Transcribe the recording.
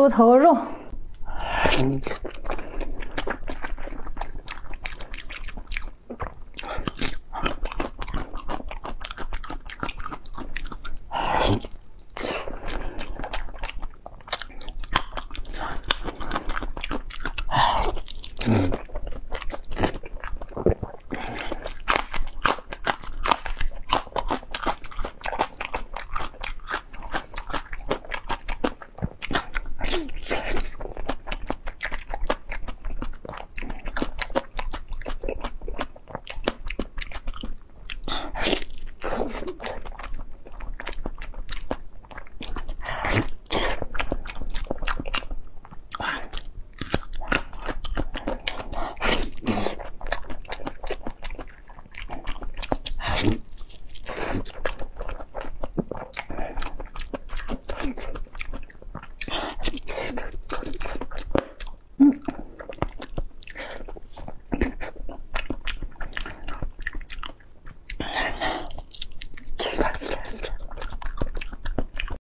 猪头肉。